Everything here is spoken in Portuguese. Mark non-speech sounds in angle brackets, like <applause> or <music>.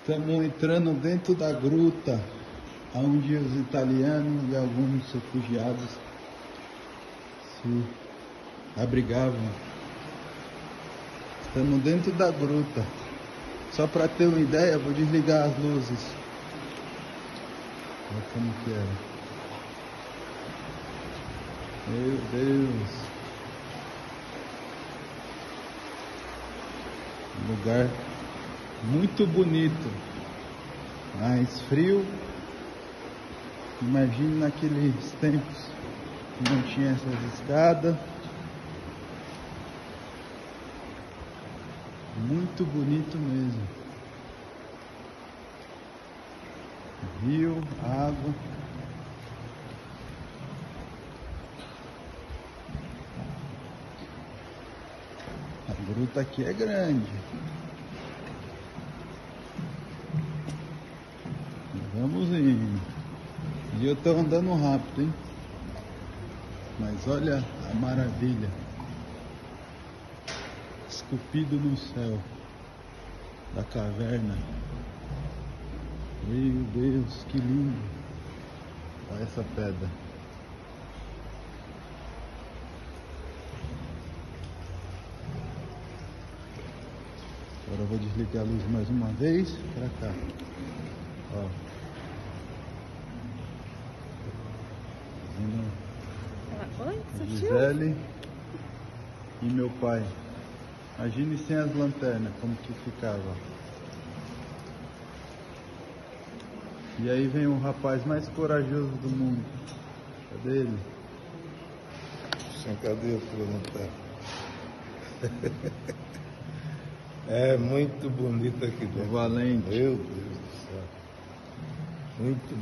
Estamos entrando dentro da gruta, onde os italianos e alguns refugiados se abrigavam. Estamos dentro da gruta. Só para ter uma ideia, vou desligar as luzes. Olha como que é. Meu Deus. Lugar muito bonito, mas frio. Imagine naqueles tempos que não tinha essas escadas. Muito bonito mesmo. Rio, água. A gruta aqui é grande. Vamos indo. E eu tô andando rápido, hein? Mas olha a maravilha. Esculpido no céu da caverna. Meu Deus, que lindo. Olha essa pedra. Agora eu vou desligar a luz mais uma vez para cá. Ó. Gisele e meu pai. Imagine sem as lanternas, como que ficava. E aí vem o rapaz mais corajoso do mundo. Cadê ele? Sem cadê a tua lanterna? <laughs> É muito bonito aqui O dentro. valente. Meu Deus do céu. Muito